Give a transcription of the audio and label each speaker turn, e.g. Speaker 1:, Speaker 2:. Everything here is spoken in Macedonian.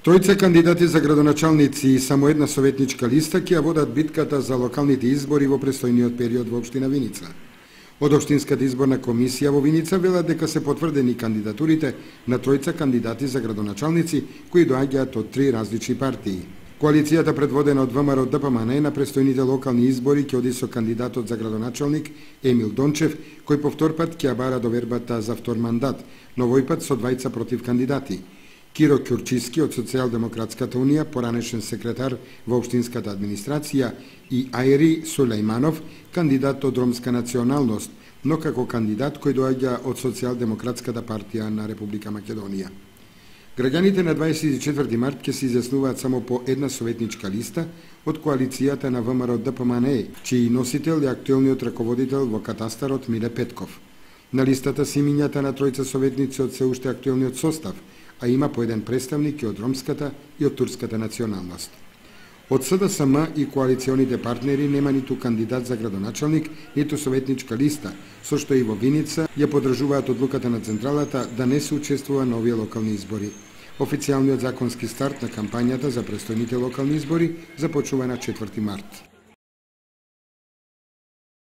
Speaker 1: Тројца кандидати за градоначалници и само една советничка листа ќе ја водат битката за локалните избори во престојниот период во општина Виница. Од Обштинската изборна комисија во Виница велат дека се потврдени кандидатурите на тројца кандидати за градоначалници кои доаѓаат од три различни партии. Коалицијата предводена од ВМРО ДПМН на престојните локални избори ќе оди со кандидатот за градоначалник Емил Дончев, кој повтор пат ќе ја бара довербата за втор мандат, но овој пат со двајца против кандидати. Киро Ќурчиски од Социјалдемократската унија, поранешен секретар во Обштинската администрација и Ајри Сулејманов, кандидат од ромска националност, но како кандидат кој доаѓа од Социјалдемократската партија на Република Македонија. Граѓаните на 24 март ќе се изјаснуваат само по една советничка листа од коалицијата на ВМРО ДПМНЕ, чиј носител е актуелниот раководител во катастарот Миле Петков. На листата се имињата на тројца советници од се уште актуелниот состав – а има по еден представник и од ромската и од турската националност. Од СДСМ и коалиционите партнери нема ниту кандидат за градоначалник, ниту советничка листа, со што и во Виница ја подржуваат одлуката на Централата да не се учествува на овие локални избори. Официјалниот законски старт на кампањата за престојните локални избори започнува на 4 март.